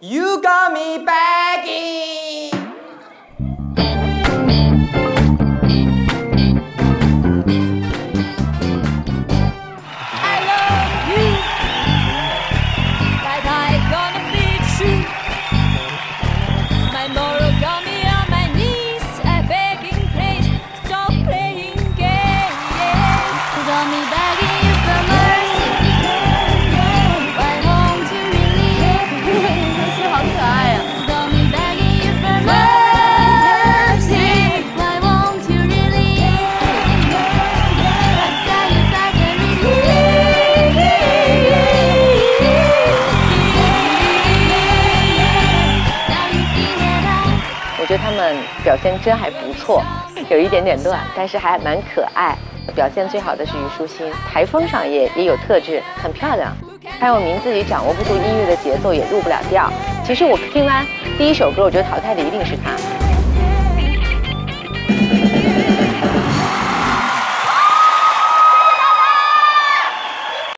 You got me begging. 我觉得他们表现真还不错，有一点点乱，但是还蛮可爱。表现最好的是虞书欣，台风上也也有特质，很漂亮。还有明自己掌握不住音乐的节奏，也入不了调。其实我听完第一首歌，我觉得淘汰的一定是他。